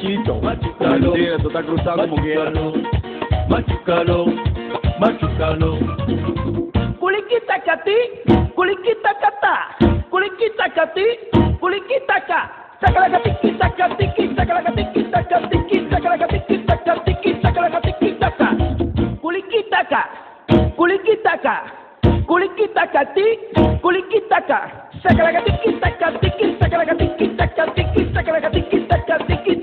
machito, Machucalo. Sí, esto está cruzado como quiera. Machucalo, machucalo, Culiquita Kulikita kati, kulikita kata, kulikita kati, kulikita ka. Sakala catiquita, catiquita, saca la catiquita, catiquita, saca la catiquita, catiquita, saca la ka, kulikita ka, ca, culiquita kulikita culiquita cati, culiquita ca. Saca la catiquita, catiquita.